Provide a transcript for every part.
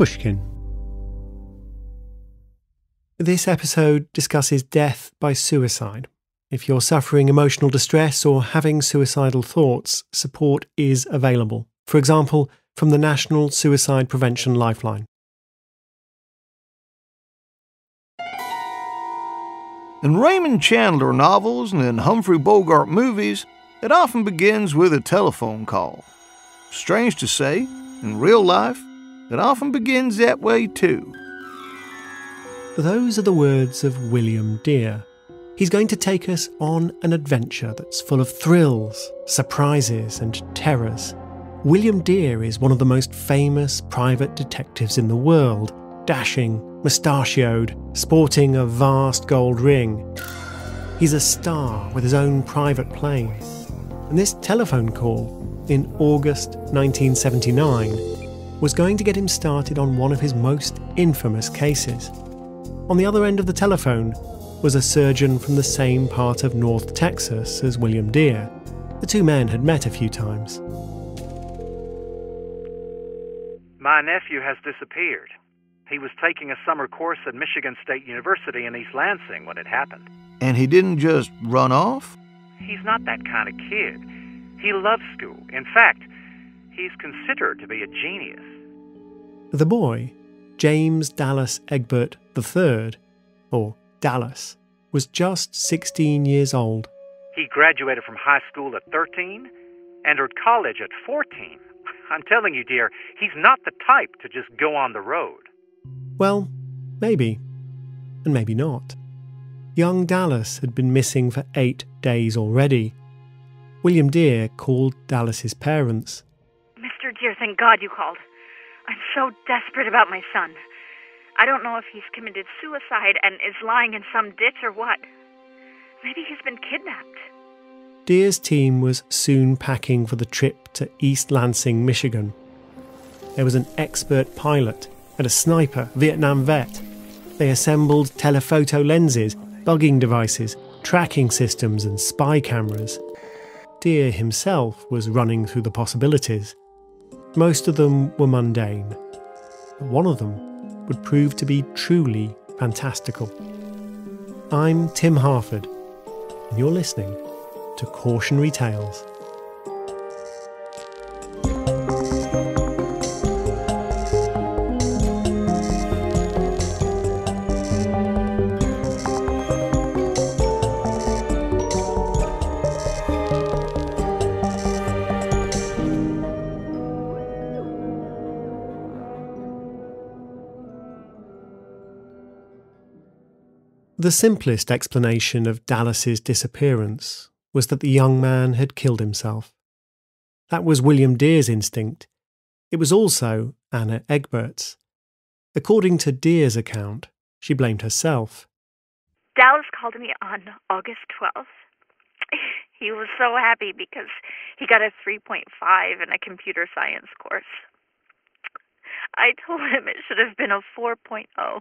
Pushkin. This episode discusses death by suicide. If you're suffering emotional distress or having suicidal thoughts, support is available. For example, from the National Suicide Prevention Lifeline. In Raymond Chandler novels and in Humphrey Bogart movies, it often begins with a telephone call. Strange to say, in real life, it often begins that way too. Those are the words of William Dear. He's going to take us on an adventure that's full of thrills, surprises, and terrors. William Dear is one of the most famous private detectives in the world, dashing, mustachioed, sporting a vast gold ring. He's a star with his own private plane. And this telephone call, in August 1979, was going to get him started on one of his most infamous cases. On the other end of the telephone was a surgeon from the same part of North Texas as William Dear. The two men had met a few times. My nephew has disappeared. He was taking a summer course at Michigan State University in East Lansing when it happened. And he didn't just run off? He's not that kind of kid. He loves school. In fact, he's considered to be a genius. The boy, James Dallas Egbert III, or Dallas, was just 16 years old. He graduated from high school at 13, entered college at 14. I'm telling you, dear, he's not the type to just go on the road. Well, maybe, and maybe not. Young Dallas had been missing for eight days already. William Dear called Dallas's parents. Mr. Dear, thank God you called. I'm so desperate about my son. I don't know if he's committed suicide and is lying in some ditch or what. Maybe he's been kidnapped. Dear's team was soon packing for the trip to East Lansing, Michigan. There was an expert pilot and a sniper, Vietnam vet. They assembled telephoto lenses, bugging devices, tracking systems, and spy cameras. Deer himself was running through the possibilities. Most of them were mundane, but one of them would prove to be truly fantastical. I'm Tim Harford, and you're listening to Cautionary Tales. The simplest explanation of Dallas's disappearance was that the young man had killed himself. That was William Dear's instinct. It was also Anna Egbert's. According to Dear's account, she blamed herself. Dallas called me on August 12th. He was so happy because he got a 3.5 in a computer science course. I told him it should have been a 4.0.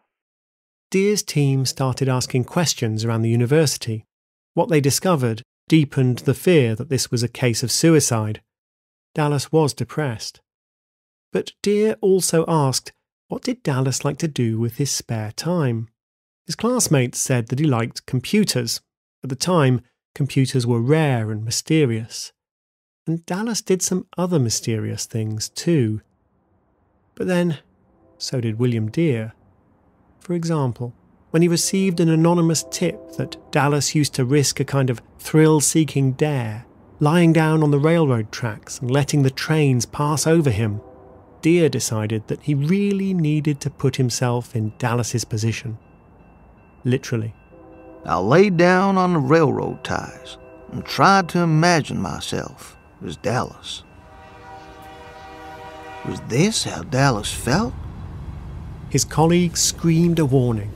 Dear's team started asking questions around the university. What they discovered deepened the fear that this was a case of suicide. Dallas was depressed. But Dear also asked what did Dallas like to do with his spare time? His classmates said that he liked computers. At the time, computers were rare and mysterious. And Dallas did some other mysterious things too. But then, so did William Dear. For example, when he received an anonymous tip that Dallas used to risk a kind of thrill seeking dare, lying down on the railroad tracks and letting the trains pass over him, Dear decided that he really needed to put himself in Dallas's position. Literally. I laid down on the railroad ties and tried to imagine myself as Dallas. Was this how Dallas felt? His colleagues screamed a warning.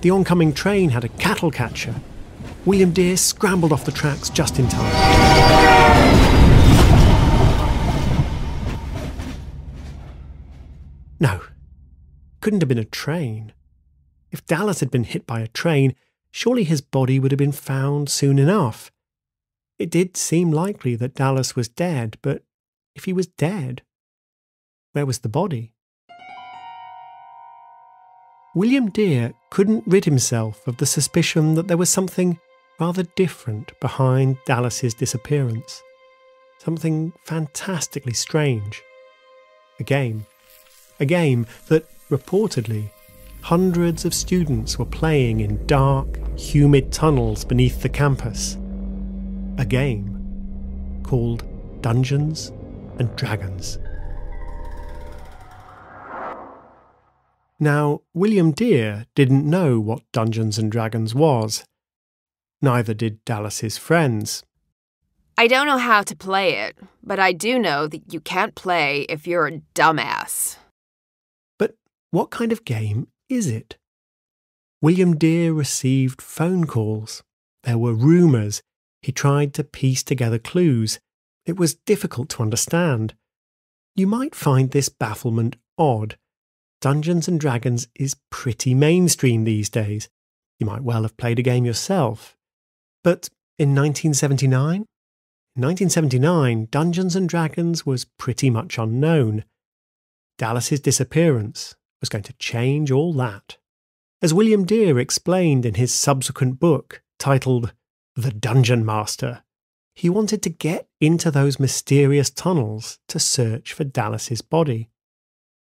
The oncoming train had a cattle catcher. William Dear scrambled off the tracks just in time. No, couldn't have been a train. If Dallas had been hit by a train, surely his body would have been found soon enough. It did seem likely that Dallas was dead, but if he was dead, where was the body? William Dear couldn't rid himself of the suspicion that there was something rather different behind Dallas's disappearance. Something fantastically strange. A game. A game that, reportedly, hundreds of students were playing in dark, humid tunnels beneath the campus. A game called Dungeons and Dragons. Now, William Dear didn't know what Dungeons and Dragons was. Neither did Dallas's friends. I don't know how to play it, but I do know that you can't play if you're a dumbass. But what kind of game is it? William Dear received phone calls. There were rumours. He tried to piece together clues. It was difficult to understand. You might find this bafflement odd. Dungeons and Dragons is pretty mainstream these days. You might well have played a game yourself. But in 1979? In 1979, Dungeons and Dragons was pretty much unknown. Dallas's disappearance was going to change all that. As William Dear explained in his subsequent book, titled The Dungeon Master, he wanted to get into those mysterious tunnels to search for Dallas's body.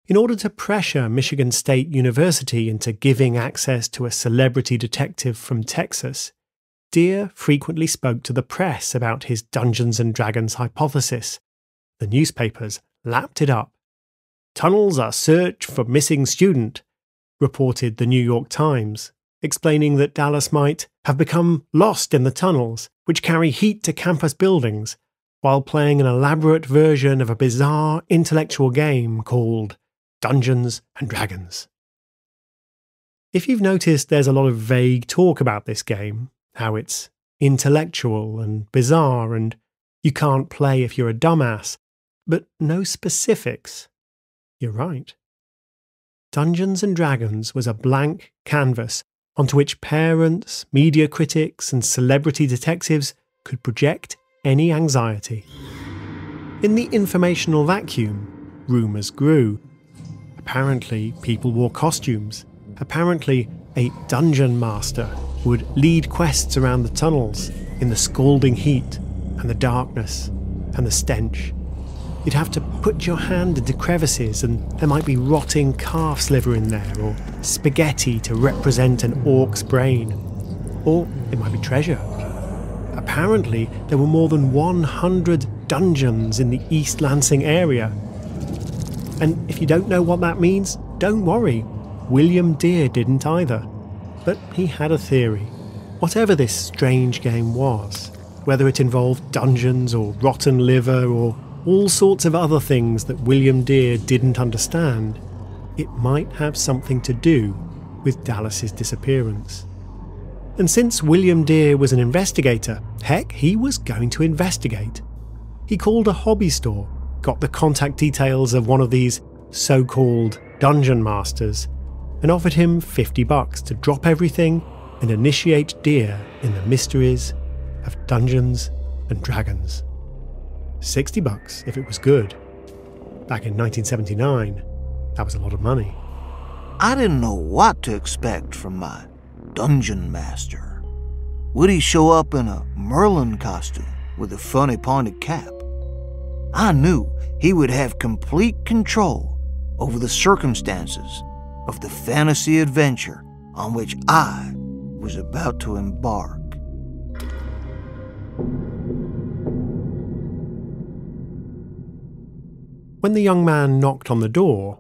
In order to pressure Michigan State University into giving access to a celebrity detective from Texas, Dear frequently spoke to the press about his Dungeons and Dragons hypothesis. The newspapers lapped it up. Tunnels are searched for missing student, reported the New York Times, explaining that Dallas might have become lost in the tunnels, which carry heat to campus buildings, while playing an elaborate version of a bizarre intellectual game called Dungeons and Dragons. If you've noticed, there's a lot of vague talk about this game, how it's intellectual and bizarre, and you can't play if you're a dumbass, but no specifics. You're right. Dungeons and Dragons was a blank canvas onto which parents, media critics, and celebrity detectives could project any anxiety. In the informational vacuum, rumours grew. Apparently, people wore costumes. Apparently, a dungeon master would lead quests around the tunnels in the scalding heat and the darkness and the stench. You'd have to put your hand into crevices, and there might be rotting calf's liver in there, or spaghetti to represent an orc's brain. Or it might be treasure. Apparently, there were more than 100 dungeons in the East Lansing area. And if you don't know what that means, don't worry. William Dear didn't either. But he had a theory. Whatever this strange game was, whether it involved dungeons or rotten liver or all sorts of other things that William Dear didn't understand, it might have something to do with Dallas's disappearance. And since William Dear was an investigator, heck, he was going to investigate. He called a hobby store, got the contact details of one of these so called dungeon masters, and offered him 50 bucks to drop everything and initiate Dear in the mysteries of Dungeons and Dragons. 60 bucks if it was good. Back in 1979, that was a lot of money. I didn't know what to expect from my dungeon master. Would he show up in a Merlin costume with a funny pointed cap? I knew he would have complete control over the circumstances of the fantasy adventure on which I was about to embark. When the young man knocked on the door,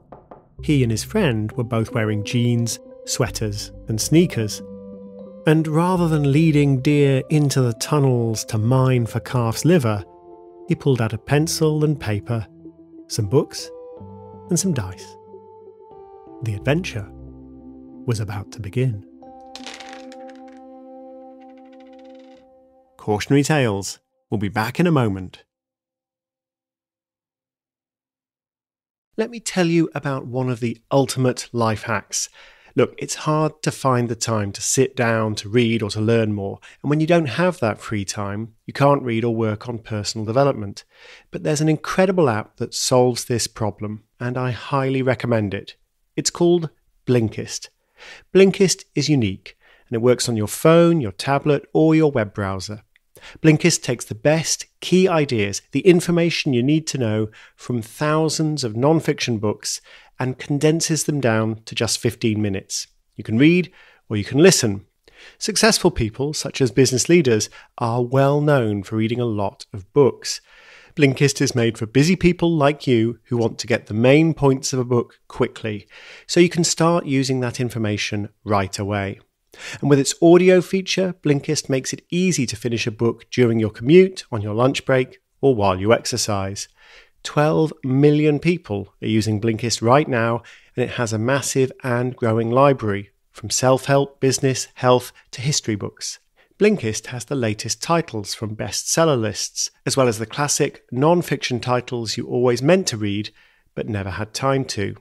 he and his friend were both wearing jeans, sweaters, and sneakers. And rather than leading Dear into the tunnels to mine for calf's liver, he pulled out a pencil and paper, some books, and some dice. The adventure was about to begin. Cautionary Tales will be back in a moment. let me tell you about one of the ultimate life hacks. Look, it's hard to find the time to sit down to read or to learn more. And when you don't have that free time, you can't read or work on personal development. But there's an incredible app that solves this problem, and I highly recommend it. It's called Blinkist. Blinkist is unique, and it works on your phone, your tablet, or your web browser. Blinkist takes the best key ideas, the information you need to know from thousands of non-fiction books, and condenses them down to just 15 minutes. You can read or you can listen. Successful people, such as business leaders, are well known for reading a lot of books. Blinkist is made for busy people like you who want to get the main points of a book quickly, so you can start using that information right away. And with its audio feature, Blinkist makes it easy to finish a book during your commute, on your lunch break, or while you exercise. 12 million people are using Blinkist right now, and it has a massive and growing library, from self help, business, health to history books. Blinkist has the latest titles from bestseller lists, as well as the classic non fiction titles you always meant to read but never had time to.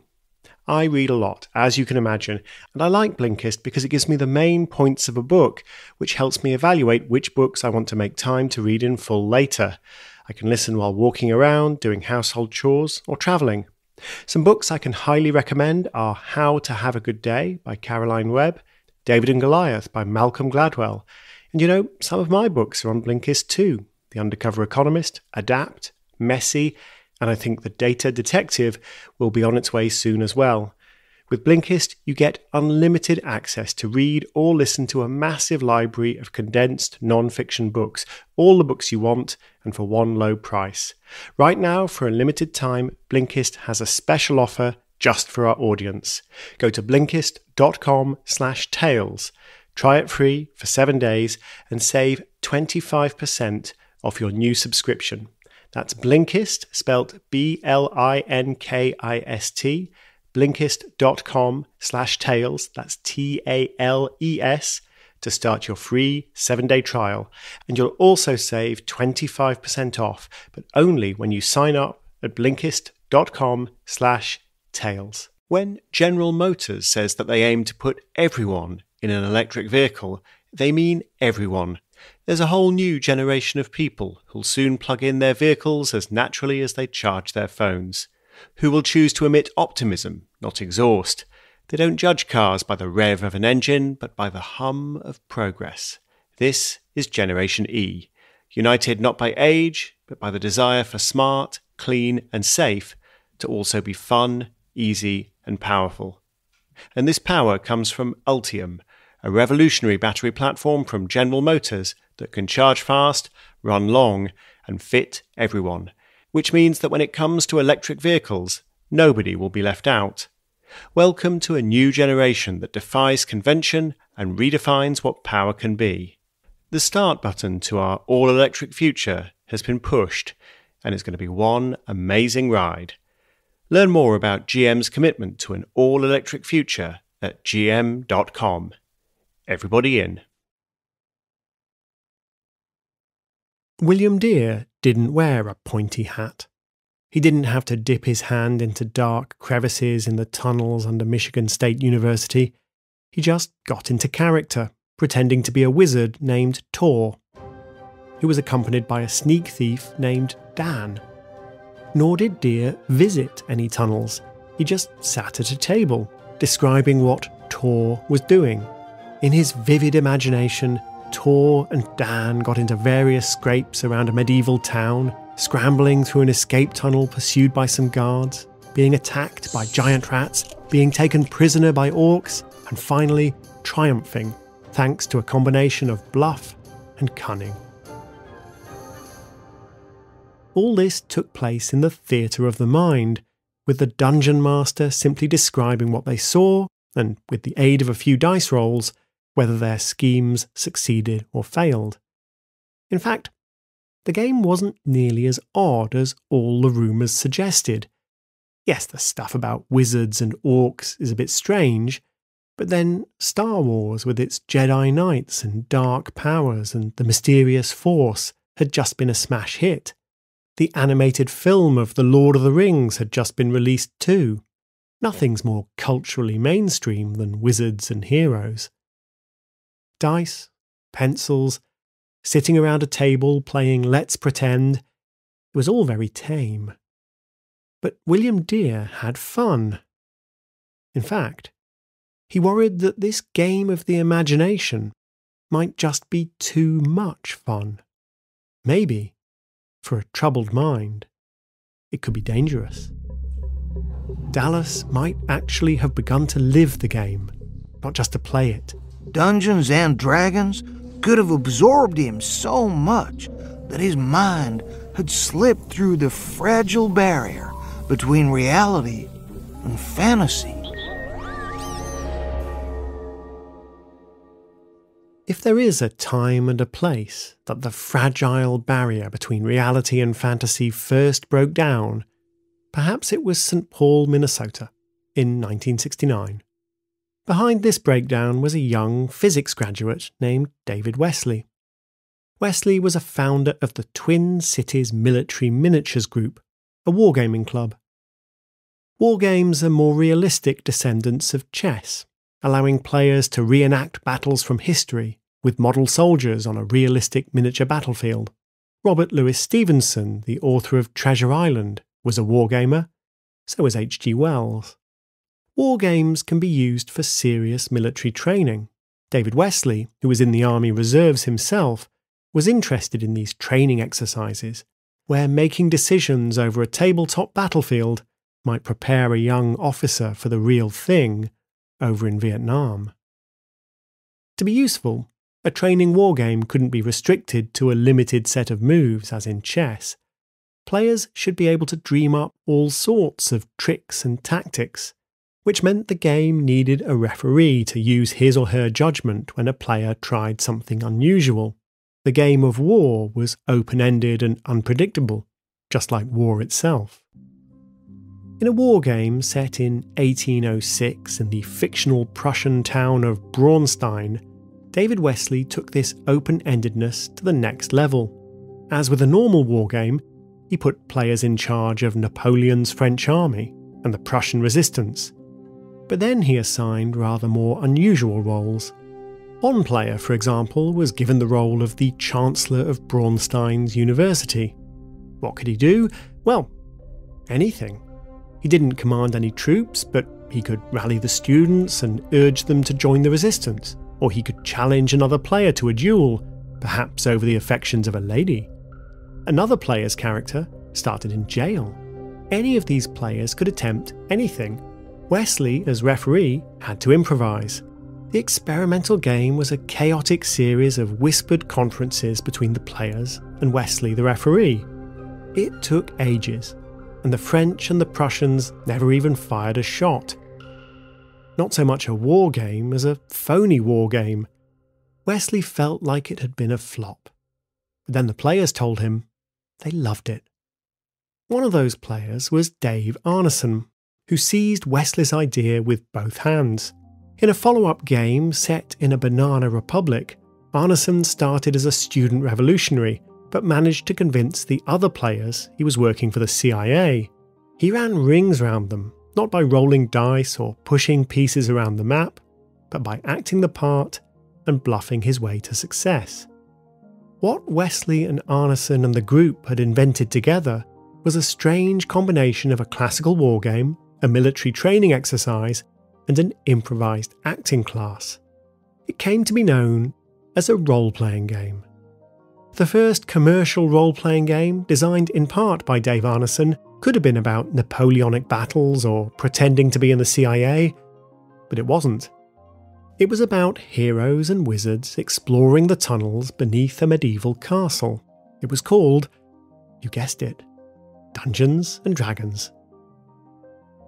I read a lot, as you can imagine, and I like Blinkist because it gives me the main points of a book, which helps me evaluate which books I want to make time to read in full later. I can listen while walking around, doing household chores, or travelling. Some books I can highly recommend are How to Have a Good Day by Caroline Webb, David and Goliath by Malcolm Gladwell, and you know, some of my books are on Blinkist too The Undercover Economist, Adapt, Messy, and I think The Data Detective will be on its way soon as well. With Blinkist, you get unlimited access to read or listen to a massive library of condensed non fiction books, all the books you want, and for one low price. Right now, for a limited time, Blinkist has a special offer just for our audience. Go to blinkist.com slash tales Try it free for seven days and save 25% off your new subscription. That's Blinkist, spelt B L I N K I S T, blinkist.com slash tales, that's T A L E S, to start your free seven day trial. And you'll also save 25% off, but only when you sign up at blinkist.com slash tales. When General Motors says that they aim to put everyone in an electric vehicle, they mean everyone. There's a whole new generation of people who'll soon plug in their vehicles as naturally as they charge their phones, who will choose to emit optimism, not exhaust. They don't judge cars by the rev of an engine, but by the hum of progress. This is Generation E, united not by age, but by the desire for smart, clean, and safe to also be fun, easy, and powerful. And this power comes from Ultium, a revolutionary battery platform from General Motors that can charge fast, run long, and fit everyone, which means that when it comes to electric vehicles, nobody will be left out. Welcome to a new generation that defies convention and redefines what power can be. The start button to our all electric future has been pushed, and it's going to be one amazing ride. Learn more about GM's commitment to an all electric future at gm.com everybody in. William Dear didn't wear a pointy hat. He didn't have to dip his hand into dark crevices in the tunnels under Michigan State University. He just got into character, pretending to be a wizard named Tor. He was accompanied by a sneak thief named Dan. Nor did Dear visit any tunnels. He just sat at a table, describing what Tor was doing. In his vivid imagination, Tor and Dan got into various scrapes around a medieval town, scrambling through an escape tunnel pursued by some guards, being attacked by giant rats, being taken prisoner by orcs, and finally triumphing thanks to a combination of bluff and cunning. All this took place in the theatre of the mind, with the dungeon master simply describing what they saw, and with the aid of a few dice rolls, whether their schemes succeeded or failed. In fact, the game wasn't nearly as odd as all the rumours suggested. Yes, the stuff about wizards and orcs is a bit strange, but then Star Wars, with its Jedi Knights and dark powers and the mysterious Force, had just been a smash hit. The animated film of The Lord of the Rings had just been released too. Nothing's more culturally mainstream than wizards and heroes dice, pencils, sitting around a table playing Let's Pretend. It was all very tame. But William Dear had fun. In fact, He worried that this game of the imagination might just be too much fun. Maybe, for a troubled mind, it could be dangerous. Dallas might actually have begun to live the game, not just to play it. Dungeons and Dragons could have absorbed him so much that his mind had slipped through the fragile barrier between reality and fantasy. If there is a time and a place that the fragile barrier between reality and fantasy first broke down, perhaps it was St. Paul, Minnesota, in 1969. Behind this breakdown was a young physics graduate named David Wesely. Wesely was a founder of the Twin Cities Military Miniatures Group, a wargaming club. Wargames are more realistic descendants of chess, allowing players to reenact battles from history with model soldiers on a realistic miniature battlefield. Robert Louis Stevenson, the author of Treasure Island, was a wargamer, so was H.G. Wells. Wargames can be used for serious military training. David Wesely, who was in the Army Reserves himself, was interested in these training exercises, where making decisions over a tabletop battlefield might prepare a young officer for the real thing over in Vietnam. To be useful, a training wargame couldn't be restricted to a limited set of moves as in chess. Players should be able to dream up all sorts of tricks and tactics, which meant the game needed a referee to use his or her judgment when a player tried something unusual. The game of war was open ended and unpredictable, just like war itself. In a war game set in 1806 in the fictional Prussian town of Braunstein, David Wesely took this open endedness to the next level. As with a normal war game, he put players in charge of Napoleon's French army and the Prussian resistance. But then he assigned rather more unusual roles one player, for example, was given the role of the Chancellor of Braunstein's University. What could he do? Well, anything. He didn't command any troops, but he could rally the students and urge them to join the resistance, or he could challenge another player to a duel, perhaps over the affections of a lady. Another player's character started in jail. Any of these players could attempt anything. Wesely, as referee, had to improvise. The experimental game was a chaotic series of whispered conferences between the players and Wesely, the referee. It took ages, and the French and the Prussians never even fired a shot. Not so much a war game as a phony war game. Wesely felt like it had been a flop. But then the players told him they loved it. One of those players was Dave Arneson, who seized Wesely's idea with both hands. In a follow up game set in a banana republic, Arneson started as a student revolutionary, but managed to convince the other players he was working for the CIA. He ran rings round them, not by rolling dice or pushing pieces around the map, but by acting the part and bluffing his way to success. What Wesley and Arneson and the group had invented together was a strange combination of a classical wargame, a military training exercise, and an improvised acting class. It came to be known as a role playing game. The first commercial role playing game, designed in part by Dave Arneson, could have been about Napoleonic battles or pretending to be in the CIA, but it wasn't. It was about heroes and wizards exploring the tunnels beneath a medieval castle. It was called, you guessed it, Dungeons and Dragons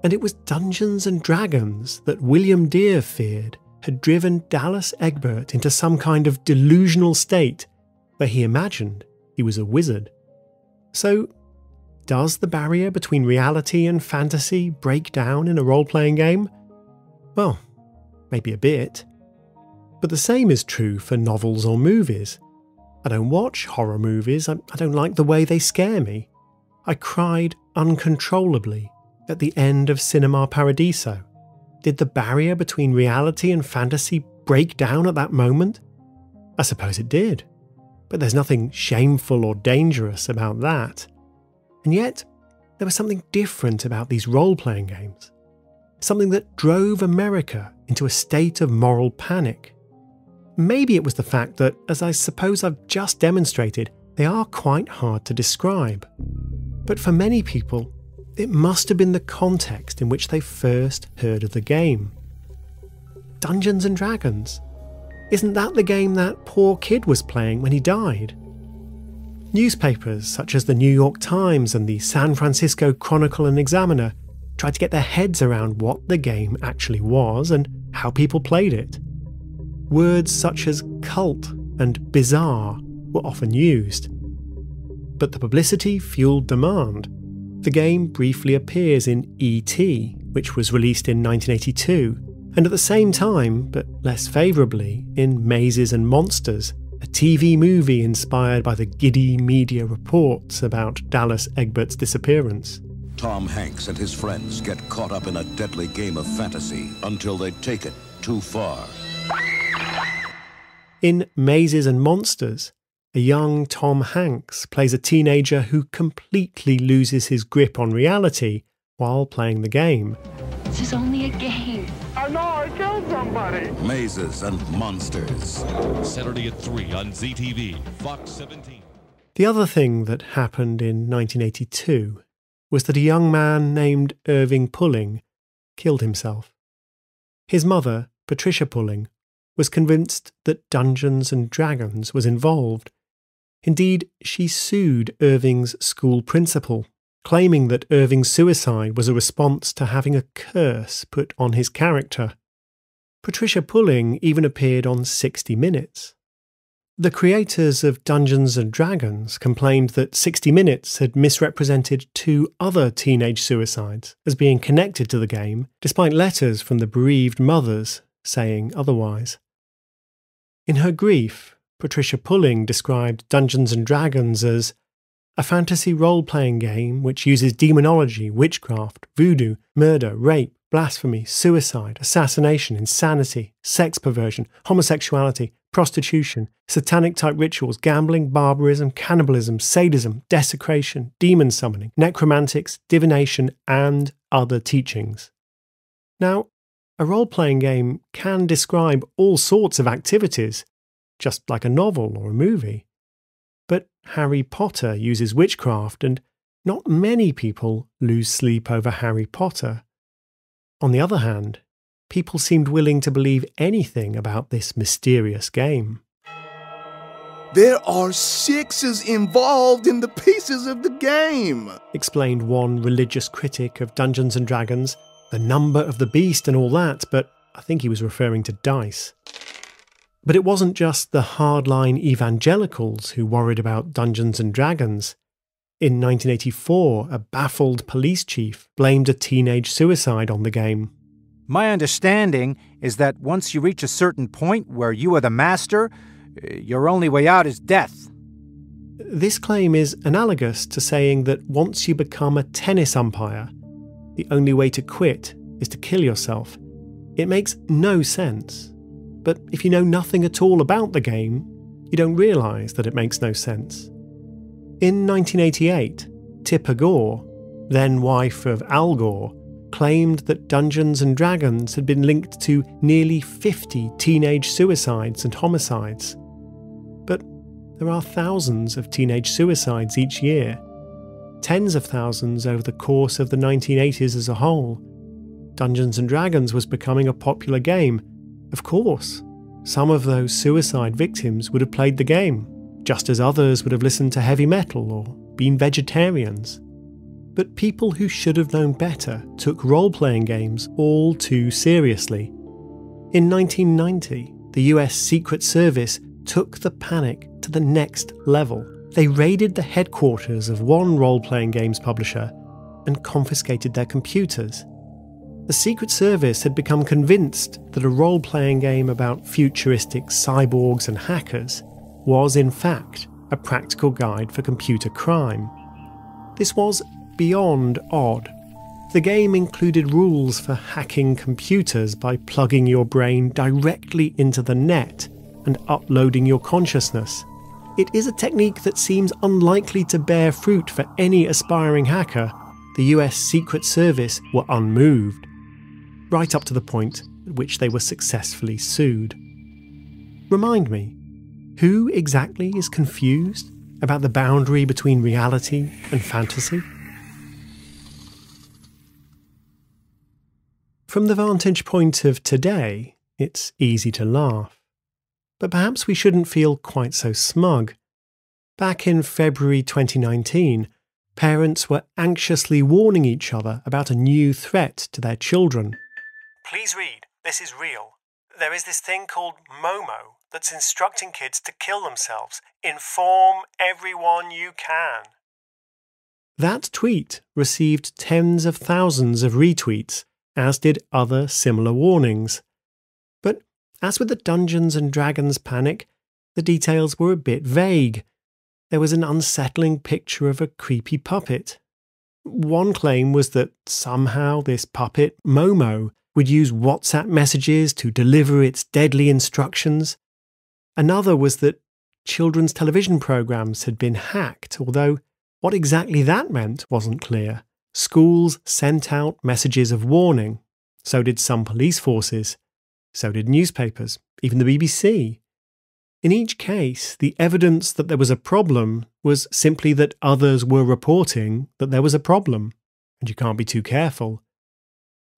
and it was Dungeons and Dragons that William Dear feared had driven Dallas Egbert into some kind of delusional state where he imagined he was a wizard. So, does the barrier between reality and fantasy break down in a role playing game? Well, maybe a bit. But the same is true for novels or movies. I don't watch horror movies, I, I don't like the way they scare me. I cried uncontrollably at the end of Cinema Paradiso? Did the barrier between reality and fantasy break down at that moment? I suppose it did. But there's nothing shameful or dangerous about that. And yet, there was something different about these role playing games. something that drove America into a state of moral panic. Maybe it was the fact that, as I suppose I've just demonstrated, they are quite hard to describe. But for many people, it must have been the context in which they first heard of the game. Dungeons and Dragons. Isn't that the game that poor kid was playing when he died? Newspapers such as the New York Times and the San Francisco Chronicle and Examiner tried to get their heads around what the game actually was and how people played it. Words such as cult and bizarre were often used. But the publicity fueled demand. The game briefly appears in E.T., which was released in 1982, and at the same time, but less favourably, in Mazes and Monsters, a TV movie inspired by the giddy media reports about Dallas Egbert's disappearance. Tom Hanks and his friends get caught up in a deadly game of fantasy until they take it too far. In Mazes and Monsters, a young Tom Hanks plays a teenager who completely loses his grip on reality while playing the game. This is only a game. I know I killed somebody. Mazes and Monsters. Saturday at 3 on ZTV, Fox 17. The other thing that happened in 1982 was that a young man named Irving Pulling killed himself. His mother, Patricia Pulling, was convinced that Dungeons and Dragons was involved. Indeed, she sued Irving's school principal, claiming that Irving's suicide was a response to having a curse put on his character. Patricia Pulling even appeared on 60 Minutes. The creators of Dungeons and Dragons complained that 60 Minutes had misrepresented two other teenage suicides as being connected to the game, despite letters from the bereaved mothers saying otherwise. In her grief, Patricia Pulling described Dungeons and Dragons as a fantasy role playing game which uses demonology, witchcraft, voodoo, murder, rape, blasphemy, suicide, assassination, insanity, sex perversion, homosexuality, prostitution, satanic type rituals, gambling, barbarism, cannibalism, sadism, desecration, demon summoning, necromantics, divination, and other teachings. Now, a role playing game can describe all sorts of activities, just like a novel or a movie. But Harry Potter uses witchcraft, and not many people lose sleep over Harry Potter. On the other hand, people seemed willing to believe anything about this mysterious game. There are sixes involved in the pieces of the game, explained one religious critic of Dungeons and Dragons the number of the beast and all that, but I think he was referring to dice. But it wasn't just the hardline evangelicals who worried about Dungeons and Dragons. In 1984, a baffled police chief blamed a teenage suicide on the game. My understanding is that once you reach a certain point where you are the master, your only way out is death. This claim is analogous to saying that once you become a tennis umpire, the only way to quit is to kill yourself. It makes no sense. But if you know nothing at all about the game, you don't realise that it makes no sense. In 1988, Tipper Gore, then wife of Al Gore, claimed that Dungeons and Dragons had been linked to nearly 50 teenage suicides and homicides. But there are thousands of teenage suicides each year, tens of thousands over the course of the 1980s as a whole. Dungeons and Dragons was becoming a popular game. Of course, some of those suicide victims would have played the game, just as others would have listened to heavy metal or been vegetarians. But people who should have known better took role playing games all too seriously. In 1990, the US Secret Service took the panic to the next level they raided the headquarters of one role playing games publisher and confiscated their computers. The Secret Service had become convinced that a role playing game about futuristic cyborgs and hackers was, in fact, a practical guide for computer crime. This was beyond odd. The game included rules for hacking computers by plugging your brain directly into the net and uploading your consciousness it is a technique that seems unlikely to bear fruit for any aspiring hacker. The US Secret Service were unmoved. Right up to the point at which they were successfully sued. Remind me, who exactly is confused about the boundary between reality and fantasy? From the vantage point of today, it's easy to laugh. But perhaps we shouldn't feel quite so smug. Back in February 2019, parents were anxiously warning each other about a new threat to their children. Please read, this is real. There is this thing called Momo that's instructing kids to kill themselves. Inform everyone you can. That tweet received tens of thousands of retweets, as did other similar warnings. But as with the Dungeons and Dragons panic, the details were a bit vague. There was an unsettling picture of a creepy puppet. One claim was that somehow this puppet, Momo, would use WhatsApp messages to deliver its deadly instructions. Another was that children's television programs had been hacked, although what exactly that meant wasn't clear. Schools sent out messages of warning. So did some police forces. So did newspapers, even the BBC. In each case, the evidence that there was a problem was simply that others were reporting that there was a problem, and you can't be too careful.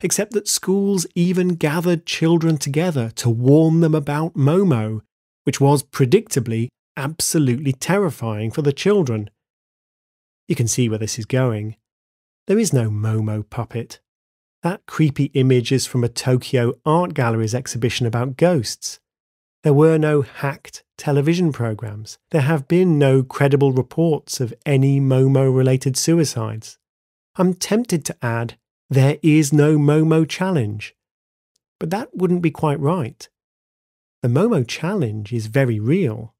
Except that schools even gathered children together to warn them about Momo which was predictably absolutely terrifying for the children. You can see where this is going. There is no Momo puppet. That creepy image is from a Tokyo Art Gallery's exhibition about ghosts. There were no hacked television programs. There have been no credible reports of any Momo related suicides. I'm tempted to add, there is no Momo challenge. But that wouldn't be quite right. The Momo challenge is very real.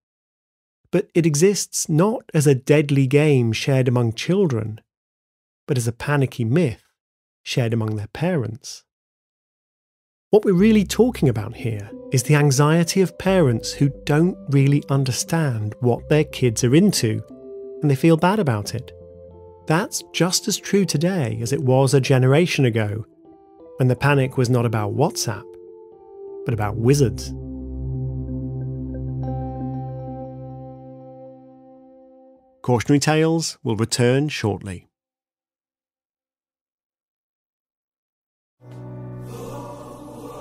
But it exists not as a deadly game shared among children, but as a panicky myth shared among their parents. What we're really talking about here is the anxiety of parents who don't really understand what their kids are into, and they feel bad about it. That's just as true today as it was a generation ago, when the panic was not about WhatsApp, but about wizards. Cautionary Tales will return shortly.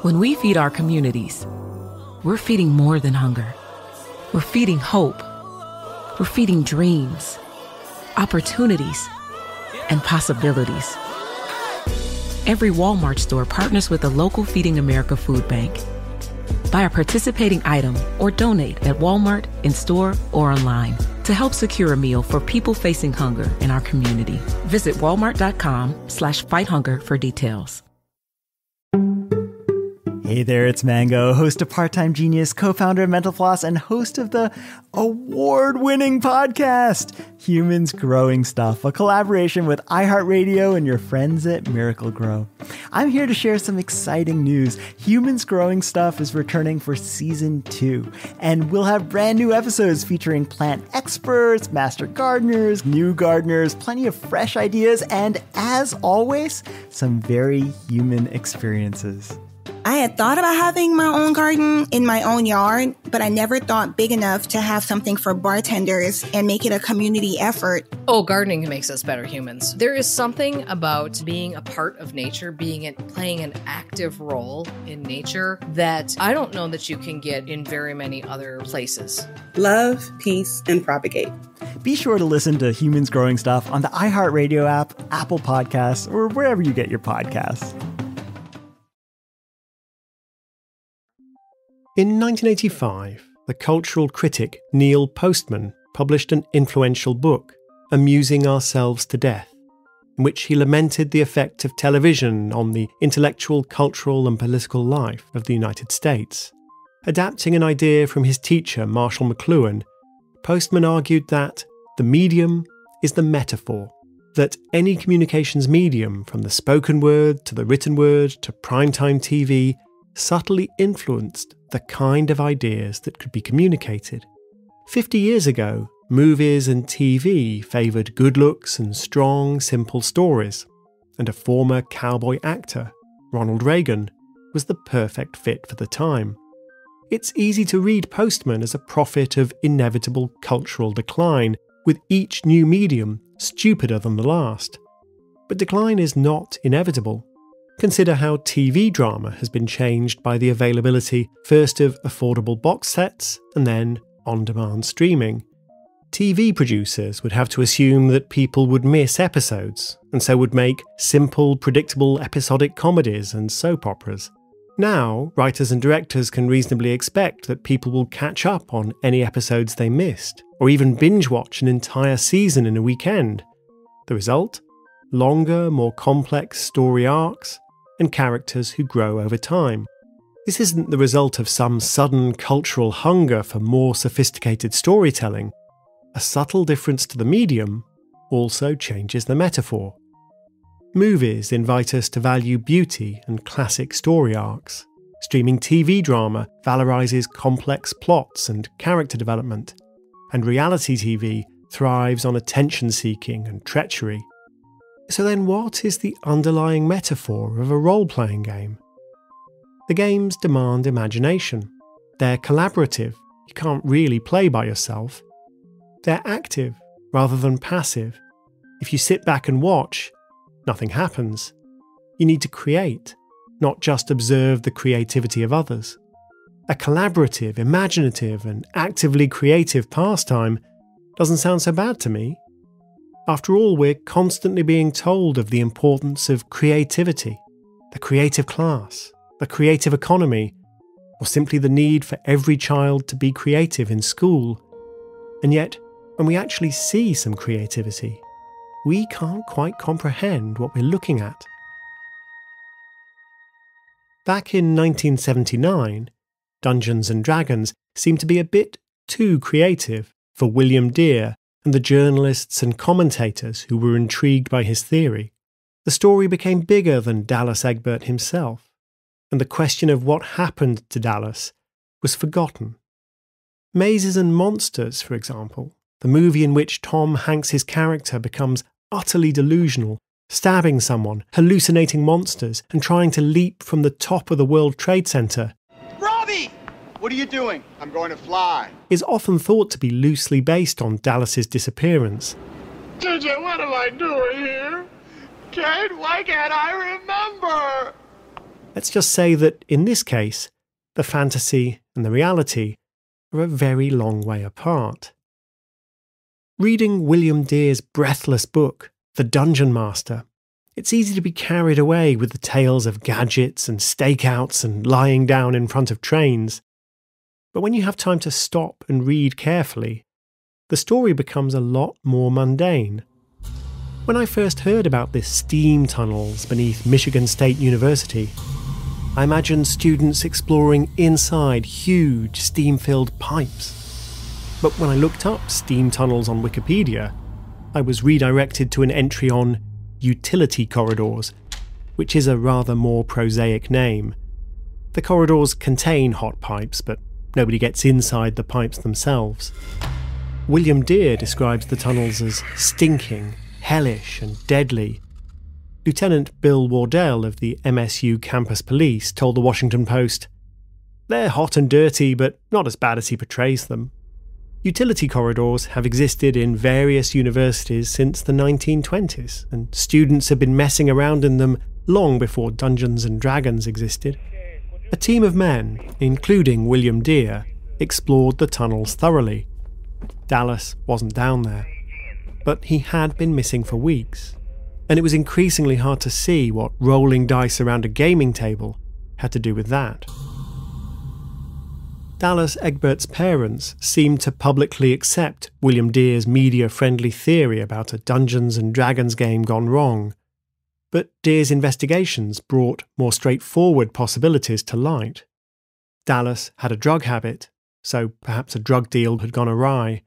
When we feed our communities, we're feeding more than hunger. We're feeding hope. We're feeding dreams, opportunities, and possibilities. Every Walmart store partners with a local Feeding America food bank. Buy a participating item or donate at Walmart, in store, or online to help secure a meal for people facing hunger in our community. Visit walmart.com slash fight hunger for details. Hey there, it's Mango, host of Part Time Genius, co founder of Mental Floss, and host of the award winning podcast, Humans Growing Stuff, a collaboration with iHeartRadio and your friends at Miracle-Gro. I'm here to share some exciting news. Humans Growing Stuff is returning for season two, and we'll have brand new episodes featuring plant experts, master gardeners, new gardeners, plenty of fresh ideas, and as always, some very human experiences. I had thought about having my own garden in my own yard, but I never thought big enough to have something for bartenders and make it a community effort. Oh, gardening makes us better humans. There is something about being a part of nature, being it, playing an active role in nature that I don't know that you can get in very many other places. Love, peace, and propagate. Be sure to listen to Humans Growing Stuff on the iHeartRadio app, Apple Podcasts, or wherever you get your podcasts. In 1985, the cultural critic Neil Postman published an influential book, Amusing Ourselves to Death, in which he lamented the effect of television on the intellectual, cultural, and political life of the United States. Adapting an idea from his teacher, Marshall McLuhan, Postman argued that the medium is the metaphor, that any communications medium, from the spoken word to the written word to primetime TV, subtly influenced the kind of ideas that could be communicated. Fifty years ago, movies and TV favoured good looks and strong, simple stories, and a former cowboy actor Ronald Reagan, was the perfect fit for the time. It's easy to read Postman as a prophet of inevitable cultural decline, with each new medium stupider than the last. But decline is not inevitable. Consider how TV drama has been changed by the availability first of affordable box sets and then on demand streaming. TV producers would have to assume that people would miss episodes, and so would make simple, predictable episodic comedies and soap operas. Now, writers and directors can reasonably expect that people will catch up on any episodes they missed, or even binge watch an entire season in a weekend. The result? Longer, more complex story arcs, and characters who grow over time. This isn't the result of some sudden cultural hunger for more sophisticated storytelling. A subtle difference to the medium also changes the metaphor. Movies invite us to value beauty and classic story arcs. Streaming TV drama valorizes complex plots and character development. And reality TV thrives on attention seeking and treachery. So then, what is the underlying metaphor of a role playing game? The games demand imagination. They're collaborative, you can't really play by yourself. They're active rather than passive. If you sit back and watch, nothing happens. You need to create, not just observe the creativity of others. A collaborative, imaginative, and actively creative pastime doesn't sound so bad to me. After all, we're constantly being told of the importance of creativity, the creative class, the creative economy, or simply the need for every child to be creative in school. And yet, when we actually see some creativity, we can't quite comprehend what we're looking at. Back in 1979, Dungeons and Dragons seemed to be a bit too creative for William Dear and the journalists and commentators who were intrigued by his theory. The story became bigger than Dallas Egbert himself, and the question of what happened to Dallas was forgotten. Mazes and Monsters, for example, the movie in which Tom Hanks's character becomes utterly delusional, stabbing someone, hallucinating monsters, and trying to leap from the top of the World Trade Center! What are you doing? I'm going to fly. is often thought to be loosely based on Dallas's disappearance. JJ, what am I doing here? Kate, why can't I remember? Let's just say that in this case, the fantasy and the reality are a very long way apart. Reading William Dear's breathless book, The Dungeon Master, it's easy to be carried away with the tales of gadgets and stakeouts and lying down in front of trains. But when you have time to stop and read carefully, the story becomes a lot more mundane. When I first heard about the steam tunnels beneath Michigan State University, I imagined students exploring inside huge steam filled pipes. But when I looked up steam tunnels on Wikipedia, I was redirected to an entry on utility corridors, which is a rather more prosaic name. The corridors contain hot pipes, but nobody gets inside the pipes themselves. William Dear describes the tunnels as stinking, hellish, and deadly. Lieutenant Bill Wardell of the MSU Campus Police told the Washington Post, They're hot and dirty, but not as bad as he portrays them. Utility corridors have existed in various universities since the 1920s, and students have been messing around in them long before Dungeons and Dragons existed. A team of men, including William Dear, explored the tunnels thoroughly. Dallas wasn't down there, but he had been missing for weeks, and it was increasingly hard to see what rolling dice around a gaming table had to do with that. Dallas Egbert's parents seemed to publicly accept William Dear's media friendly theory about a Dungeons and Dragons game gone wrong. But Dear's investigations brought more straightforward possibilities to light. Dallas had a drug habit, so perhaps a drug deal had gone awry.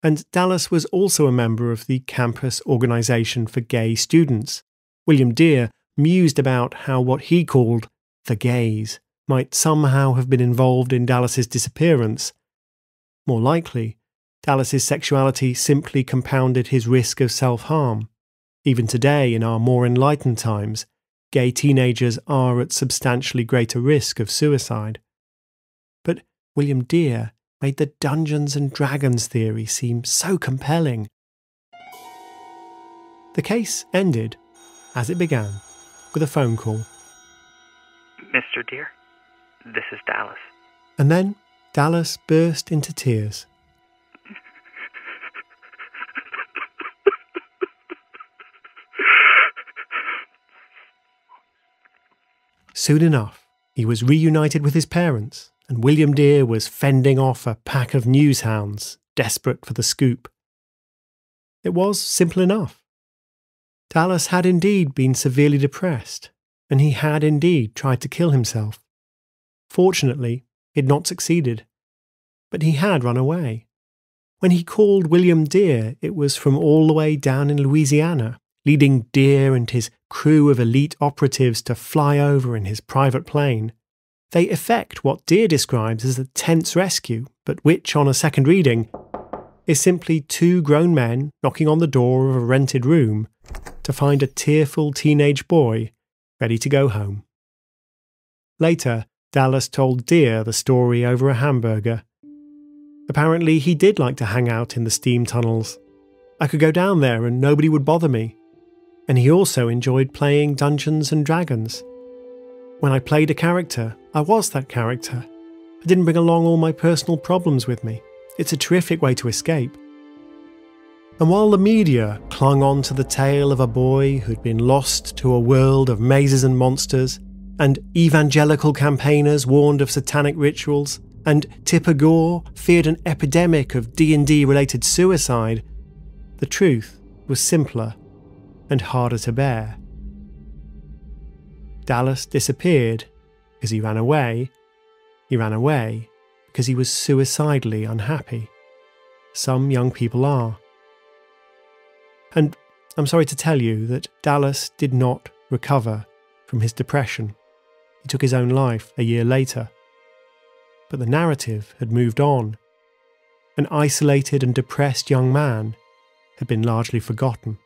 And Dallas was also a member of the Campus Organization for Gay Students. William Dear mused about how what he called the gays might somehow have been involved in Dallas's disappearance. More likely, Dallas's sexuality simply compounded his risk of self harm. Even today, in our more enlightened times, gay teenagers are at substantially greater risk of suicide. But William Dear made the Dungeons and Dragons theory seem so compelling. The case ended, as it began, with a phone call. Mr. Dear, this is Dallas. And then Dallas burst into tears. Soon enough, he was reunited with his parents, and William Dear was fending off a pack of news hounds desperate for the scoop. It was simple enough. Dallas had indeed been severely depressed, and he had indeed tried to kill himself. Fortunately, he had not succeeded, but he had run away. When he called William Dear, it was from all the way down in Louisiana, leading Dear and his crew of elite operatives to fly over in his private plane. They effect what Dear describes as a tense rescue, but which, on a second reading, is simply two grown men knocking on the door of a rented room to find a tearful teenage boy ready to go home. Later, Dallas told Dear the story over a hamburger. Apparently, he did like to hang out in the steam tunnels. I could go down there and nobody would bother me. And he also enjoyed playing Dungeons and Dragons. When I played a character, I was that character. I didn't bring along all my personal problems with me. It's a terrific way to escape. And while the media clung on to the tale of a boy who'd been lost to a world of mazes and monsters, and evangelical campaigners warned of satanic rituals, and Tipper Gore feared an epidemic of D&D related suicide, the truth was simpler and harder to bear. Dallas disappeared because he ran away. He ran away because he was suicidally unhappy. Some young people are. And I'm sorry to tell you that Dallas did not recover from his depression. He took his own life a year later. But the narrative had moved on. An isolated and depressed young man had been largely forgotten.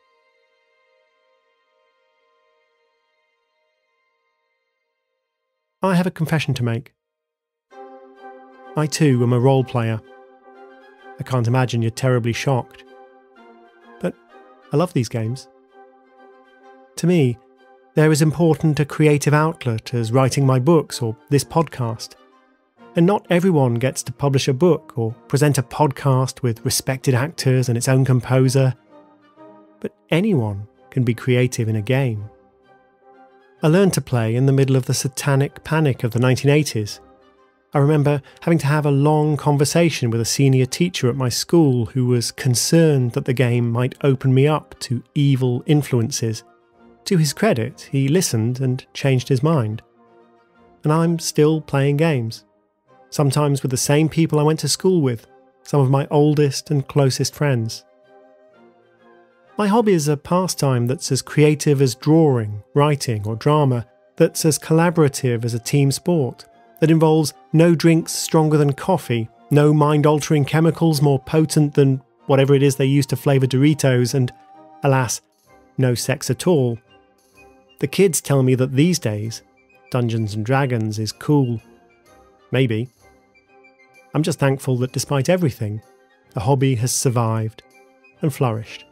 I have a confession to make. I too am a role player. I can't imagine you're terribly shocked. But I love these games. To me, they're as important a creative outlet as writing my books or this podcast. And not everyone gets to publish a book or present a podcast with respected actors and its own composer. But anyone can be creative in a game. I learned to play in the middle of the satanic panic of the 1980s. I remember having to have a long conversation with a senior teacher at my school who was concerned that the game might open me up to evil influences. To his credit, he listened and changed his mind. And I'm still playing games, sometimes with the same people I went to school with, some of my oldest and closest friends. My hobby is a pastime that's as creative as drawing, writing, or drama, that's as collaborative as a team sport, that involves no drinks stronger than coffee, no mind altering chemicals more potent than whatever it is they use to flavour Doritos, and, alas, no sex at all. The kids tell me that these days, Dungeons and Dragons is cool. Maybe. I'm just thankful that despite everything, the hobby has survived and flourished.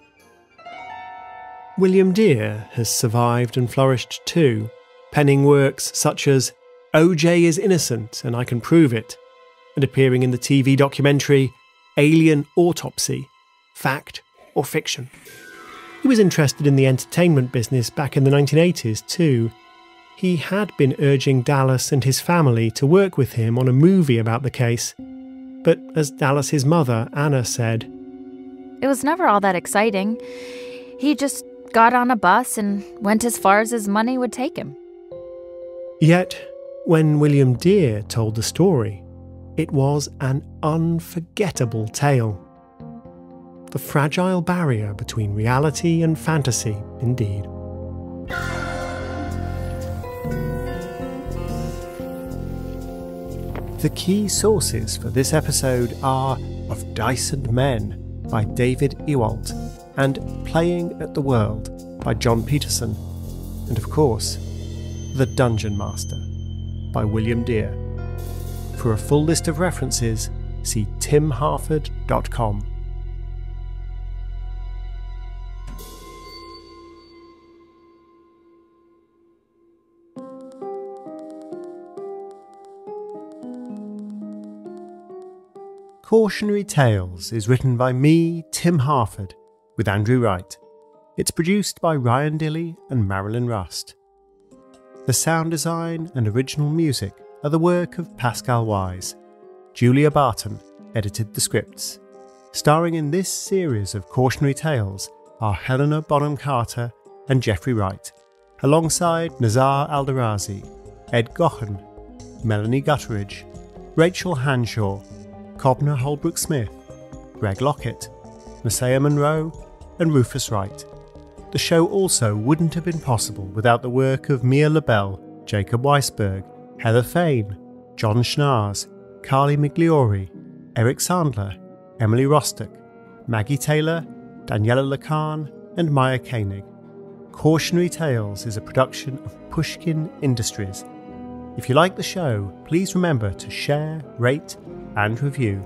William Dear has survived and flourished too, penning works such as OJ is innocent and I can prove it, and appearing in the TV documentary Alien Autopsy Fact or Fiction. He was interested in the entertainment business back in the 1980s too. He had been urging Dallas and his family to work with him on a movie about the case, but as Dallas's mother, Anna, said, It was never all that exciting. He just got on a bus and went as far as his money would take him. Yet, when William Dear told the story, it was an unforgettable tale. The fragile barrier between reality and fantasy, indeed. The key sources for this episode are Of Dice and Men by David Ewalt and Playing at the World by Jon Peterson, and of course, The Dungeon Master by William Dear. For a full list of references, see timharford.com. Cautionary Tales is written by me, Tim Harford, with Andrew Wright. It's produced by Ryan Dilley and Marilyn Rust. The sound design and original music are the work of Pascal Wyse. Julia Barton edited the scripts. Starring in this series of cautionary tales are Helena Bonham Carter and Jeffrey Wright, alongside Nazar Aldarazi, Ed Gaughan, Melanie Gutteridge, Rachel Hanshaw, Kobna Holdbrook-Smith, Greg Lockett, Messiah Monroe, and Rufus Wright. The show also wouldn't have been possible without the work of Mia Lobel, Jacob Weisberg, Heather Fain, Jon Schnaars, Carly Migliori, Eric Sandler, Emily Rostek, Maggie Taylor, Daniella Lakhan, and Maya Koenig. Cautionary Tales is a production of Pushkin Industries. If you like the show, please remember to share, rate, and review.